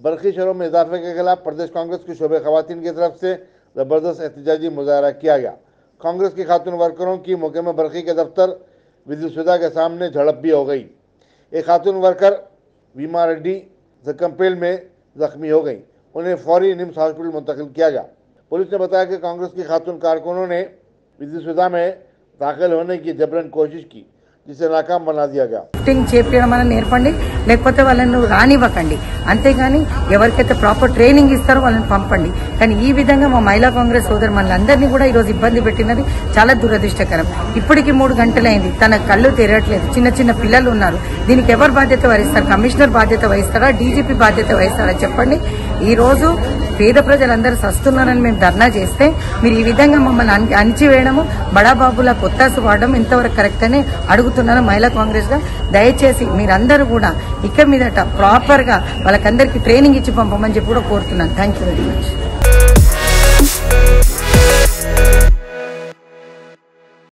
बरखी शहरों में इजाफे के खिलाफ प्रदेश कांग्रेस की शोबे खवतिन की तरफ़ से ज़बरदस्त एहतजाजी मुजाहरा किया गया। कांग्रेस की खातून वर्करों की मौके में बरखी के दफ्तर विद्युत सुधा के सामने झड़प भी हो गई। एक खातून वर्कर वीमा रेड्डी जकमपेल में जख्मी हो गई। उन्हें फौरी निम्स हॉस्पिटल मुंतकिल किया गया। पुलिस ने बताया कि कांग्रेस की खातून कारकुनों ने विद्युत सुधा में दाखिल होने की जबरन कोशिश की। जिसे नाकाम बना दिया गया టింగ్ చేపించడం అని నేర్పండి లేకపోతే వాళ్ళని రానివ్వకండి అంతేగాని ఎవరికైతే ప్రాపర్ ట్రైనింగ్ ఇస్తారో వాళ్ళని పంపండి కానీ ఈ విధంగా మా మహిళా కాంగ్రెస్ సోదరు మనలందరినీ కూడా ఈ రోజు ఇబ్బంది పెట్టినది చాలా దురదృష్టకరం ఇప్పటికి మూడు గంటలైంది తన కళ్ళు తెరట్లేదు చిన్న చిన్న పిల్లలు ఉన్నారు దీనికి ఎవరు బాధ్యత వహిస్తారు కమిషనర్ బాధ్యత వహిస్తారా డీజీపీ బాధ్యత వహిస్తారా చెప్పండి ఈ రోజు పేద ప్రజలందరూ సస్తున్నారని మేము ధర్నా చేస్తే మీరు ఈ విధంగా మమ్మల్ని అణి- అణిచివేయడము బడాబాబుల కొత్తాసు వాడడం ఇంతవరకు కరెక్ట్ అని అడుగుతున్నాను మహిళా కాంగ్రెస్గా దయచేసి మీరందరూ కూడా ఇక మీదట ప్రాపర్గా వాళ్ళకందరికీ ట్రైనింగ్ ఇచ్చి పంపమని చెప్పి కూడా కోరుతున్నాను. Thank you very much